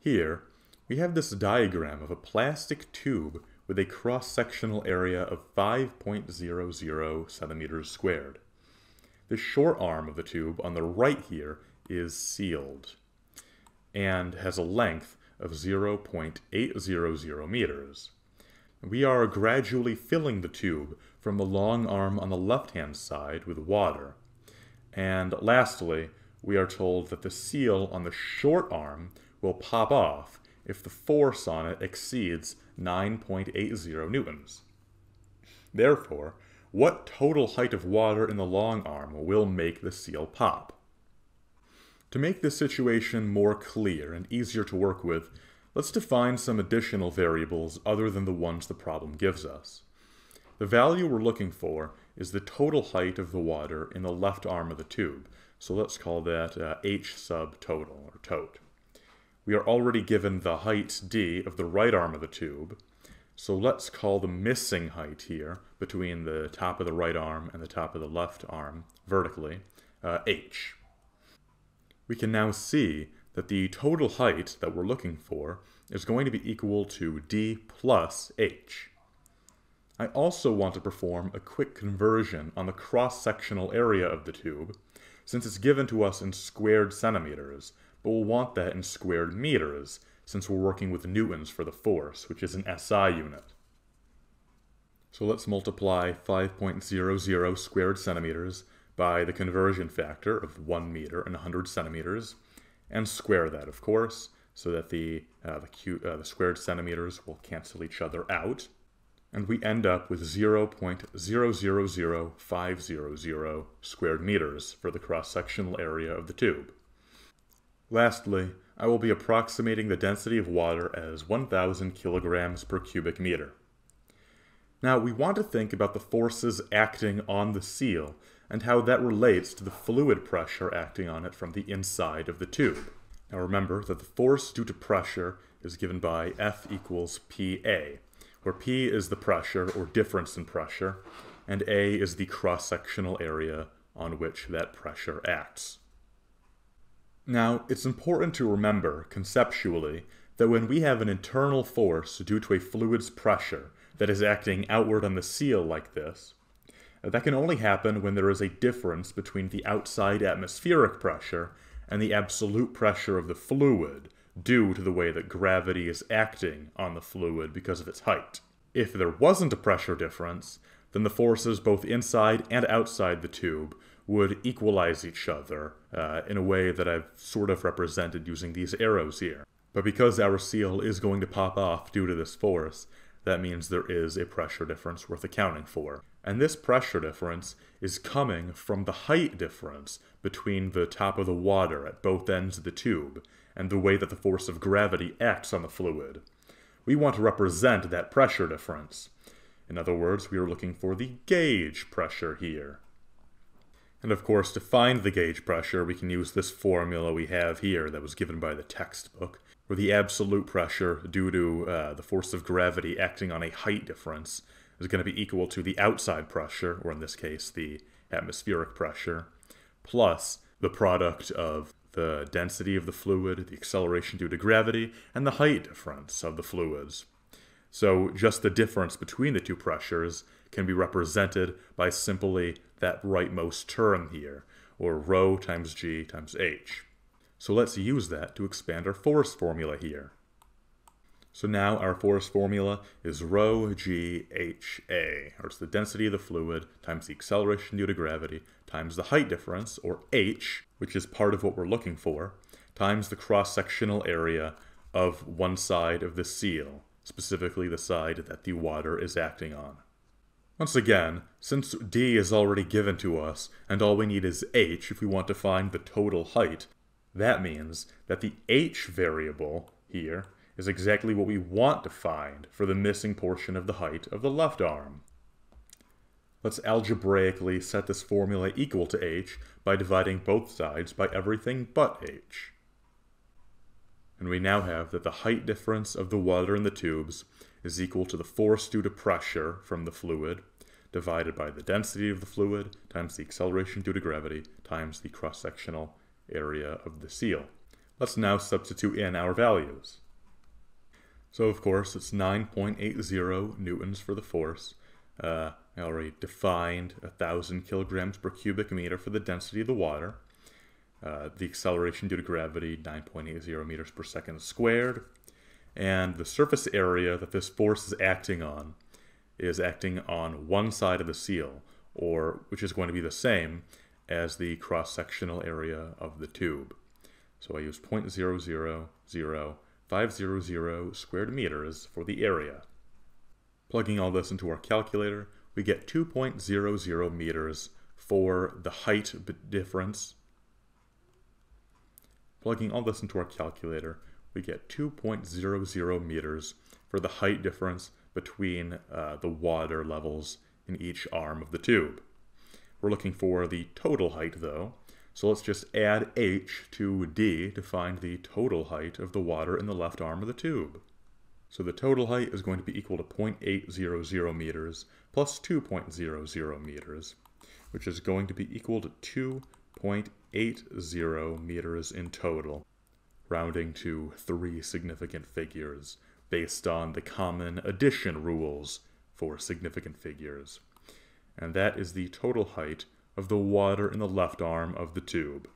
Here, we have this diagram of a plastic tube with a cross-sectional area of 5.00 centimeters squared. The short arm of the tube on the right here is sealed and has a length of 0.800 meters. We are gradually filling the tube from the long arm on the left-hand side with water. And lastly, we are told that the seal on the short arm will pop off if the force on it exceeds 9.80 newtons. Therefore, what total height of water in the long arm will make the seal pop? To make this situation more clear and easier to work with, let's define some additional variables other than the ones the problem gives us. The value we're looking for is the total height of the water in the left arm of the tube, so let's call that uh, h sub total, or tote. We are already given the height d of the right arm of the tube, so let's call the missing height here, between the top of the right arm and the top of the left arm, vertically, uh, h. We can now see that the total height that we're looking for is going to be equal to d plus h. I also want to perform a quick conversion on the cross-sectional area of the tube, since it's given to us in squared centimeters, but we'll want that in squared meters, since we're working with newtons for the force, which is an SI unit. So let's multiply 5.00 squared centimeters by the conversion factor of 1 meter and 100 centimeters, and square that, of course, so that the, uh, the, uh, the squared centimeters will cancel each other out and we end up with 0.000500 squared meters for the cross-sectional area of the tube. Lastly, I will be approximating the density of water as 1,000 kilograms per cubic meter. Now, we want to think about the forces acting on the seal and how that relates to the fluid pressure acting on it from the inside of the tube. Now remember that the force due to pressure is given by F equals PA, where P is the pressure or difference in pressure, and A is the cross-sectional area on which that pressure acts. Now, it's important to remember, conceptually, that when we have an internal force due to a fluid's pressure that is acting outward on the seal like this, that can only happen when there is a difference between the outside atmospheric pressure and the absolute pressure of the fluid, due to the way that gravity is acting on the fluid because of its height. If there wasn't a pressure difference, then the forces both inside and outside the tube would equalize each other uh, in a way that I've sort of represented using these arrows here. But because our seal is going to pop off due to this force, that means there is a pressure difference worth accounting for. And this pressure difference is coming from the height difference between the top of the water at both ends of the tube and the way that the force of gravity acts on the fluid. We want to represent that pressure difference. In other words, we are looking for the gauge pressure here. And of course, to find the gauge pressure, we can use this formula we have here that was given by the textbook, where the absolute pressure due to uh, the force of gravity acting on a height difference is going to be equal to the outside pressure, or in this case, the atmospheric pressure, plus the product of the density of the fluid, the acceleration due to gravity, and the height difference of the fluids. So just the difference between the two pressures can be represented by simply that rightmost term here, or rho times g times h. So let's use that to expand our force formula here. So now our force formula is rho g h a, or it's the density of the fluid times the acceleration due to gravity times the height difference, or h, which is part of what we're looking for, times the cross-sectional area of one side of the seal, specifically the side that the water is acting on. Once again, since d is already given to us, and all we need is h if we want to find the total height, that means that the h variable here is exactly what we want to find for the missing portion of the height of the left arm. Let's algebraically set this formula equal to h by dividing both sides by everything but h. And we now have that the height difference of the water in the tubes is equal to the force due to pressure from the fluid divided by the density of the fluid times the acceleration due to gravity times the cross-sectional area of the seal. Let's now substitute in our values. So of course it's 9.80 newtons for the force. Uh, I already defined 1,000 kilograms per cubic meter for the density of the water. Uh, the acceleration due to gravity, 9.80 meters per second squared. And the surface area that this force is acting on is acting on one side of the seal, or which is going to be the same as the cross-sectional area of the tube. So I use 0.000500 squared meters for the area. Plugging all this into our calculator, we get 2.00 meters for the height difference. Plugging all this into our calculator, we get 2.00 meters for the height difference between uh, the water levels in each arm of the tube. We're looking for the total height though, so let's just add h to d to find the total height of the water in the left arm of the tube. So the total height is going to be equal to 0.800 meters plus 2.00 meters, which is going to be equal to 2.80 meters in total, rounding to three significant figures based on the common addition rules for significant figures. And that is the total height of the water in the left arm of the tube.